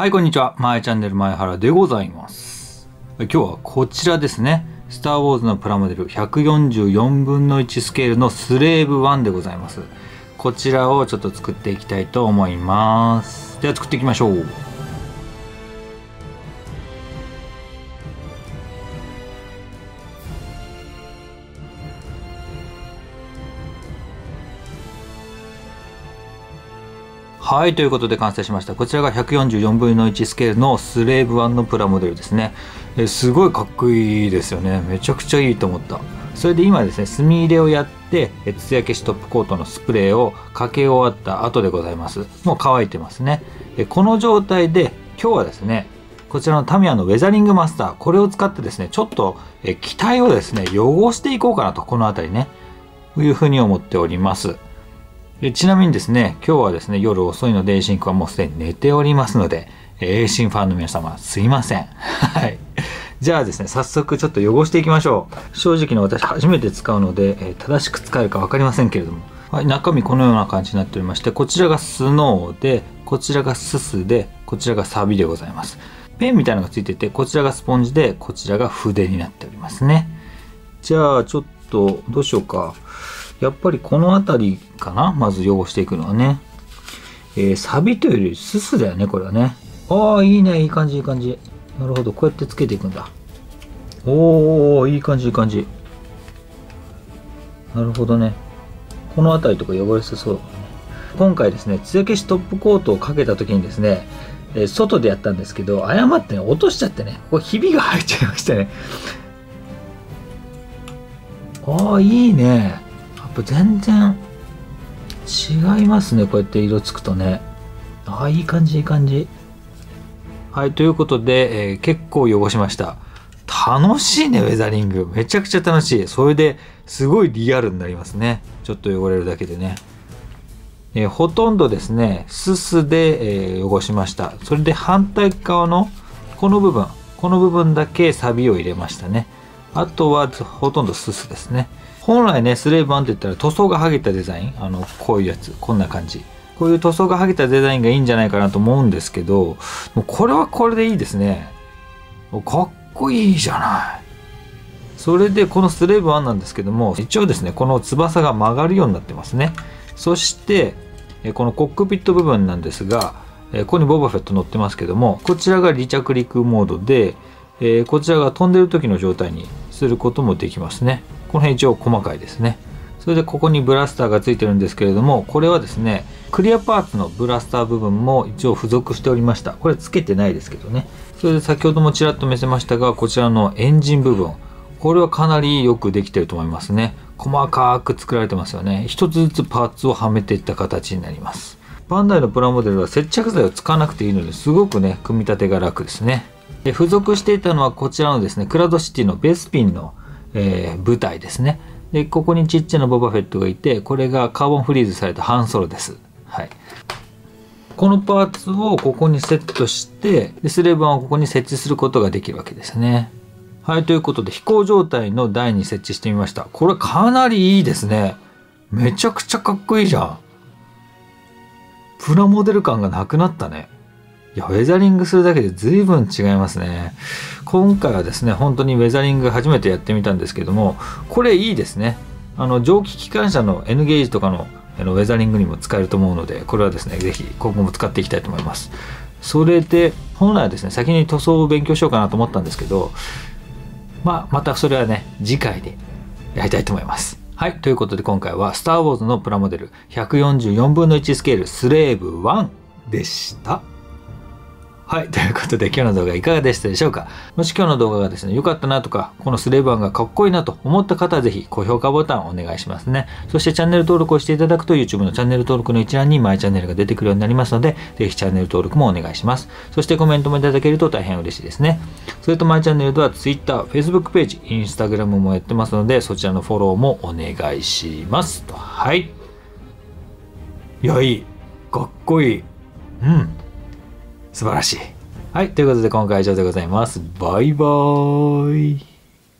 はい、こんにちは。まえチャンネル前原でございます。今日はこちらですね。スター・ウォーズのプラモデル144分の1スケールのスレーブ1でございます。こちらをちょっと作っていきたいと思います。では作っていきましょう。はい、ということで完成しました。こちらが144分の1スケールのスレーブ1のプラモデルですね。えすごいかっこいいですよね。めちゃくちゃいいと思った。それで今ですね、墨入れをやって、艶消しトップコートのスプレーをかけ終わった後でございます。もう乾いてますね。えこの状態で今日はですね、こちらのタミヤのウェザリングマスター、これを使ってですね、ちょっとえ機体をですね、汚していこうかなと、この辺りね、というふうに思っております。でちなみにですね、今日はですね、夜遅いので、エイシンクはもうすでに寝ておりますので、エイシンファンの皆様、すいません。はい。じゃあですね、早速ちょっと汚していきましょう。正直の私、初めて使うので、え正しく使えるか分かりませんけれども。はい、中身このような感じになっておりまして、こちらがスノーで、こちらがススで、こちらがサビでございます。ペンみたいなのがついてて、こちらがスポンジで、こちらが筆になっておりますね。じゃあ、ちょっと、どうしようか。やっぱりこの辺りかなまず汚していくのはね。えー、サビというよりススだよね、これはね。ああ、いいね、いい感じ、いい感じ。なるほど、こうやってつけていくんだ。おー、いい感じ、いい感じ。なるほどね。この辺りとか汚れてそうね。今回ですね、艶消しトップコートをかけた時にですね、えー外でやったんですけど、誤ってね、落としちゃってね、ここひびが入っちゃいましたね。ああ、いいね。っぱ全然違いますねこうやって色つくとね。ああいい感じいい感じ。はいということで、えー結構汚しました。楽しいねウェザリング。めちゃくちゃ楽しい。それですごいリアルになりますね。ちょっと汚れるだけでね。えーほとんどですねすすで、えー汚しました。それで反対側のこの部分。この部分だけサビを入れましたね。あとはほとんどすすですね。本来ねスレーブ1って言ったら塗装が剥げたデザイン。あのこういうやつ。こんな感じ。こういう塗装が剥げたデザインがいいんじゃないかなと思うんですけどもうこれはこれでいいですね。かっこいいじゃない。それでこのスレーブ1なんですけども一応ですねこの翼が曲がるようになってますね。そしてこのコックピット部分なんですがここにボバフェット乗ってますけどもこちらが離着陸モードでこちらが飛んでる時の状態にすることもできますね。この辺一応細かいですね。それでここにブラスターがついてるんですけれどもこれはですねクリアパーツのブラスター部分も一応付属しておりました。これつけてないですけどね。それで先ほどもちらっと見せましたがこちらのエンジン部分。これはかなりよくできてると思いますね。細かく作られてますよね。一つずつパーツをはめていった形になります。バンダイのプラモデルは接着剤を使わなくていいのですごくね組み立てが楽ですね。で付属していたのはこちらのですねクラウドシティのベスピンの、えー舞台ですね。でここにちっちゃなボバフェットがいてこれがカーボンフリーズされたハンソロです。はい。このパーツをここにセットしてでスレーブ1をここに設置することができるわけですね。はいということで飛行状態の台に設置してみました。これかなりいいですね。めちゃくちゃかっこいいじゃん。プラモデル感がなくなったね。いや、ウェザリングするだけで随分違いますね。今回はですね、本当にウェザリング初めてやってみたんですけども、これいいですね。あの、蒸気機関車の N ゲージとかのあのウェザリングにも使えると思うので、これはですね、ぜひ今後も使っていきたいと思います。それで、本来はですね、先に塗装を勉強しようかなと思ったんですけど、まあ、またそれはね、次回でやりたいと思います。はい。ということで今回は、スター・ウォーズのプラモデル144分の1スケールスレーブ1でした。はい。ということで今日の動画いかがでしたでしょうか？もし今日の動画がですね、良かったなとか、このスレーブ1がかっこいいなと思った方はぜひ高評価ボタンお願いしますね。そしてチャンネル登録をしていただくと YouTube のチャンネル登録の一覧にマイチャンネルが出てくるようになりますので、ぜひチャンネル登録もお願いします。そしてコメントもいただけると大変嬉しいですね。それとマイチャンネルでは Twitter、Facebook ページ、Instagram もやってますので、そちらのフォローもお願いします。とはい。いや、いい。かっこいい。うん。素晴らしい。はい。ということで今回は以上でございます。バイバーイ。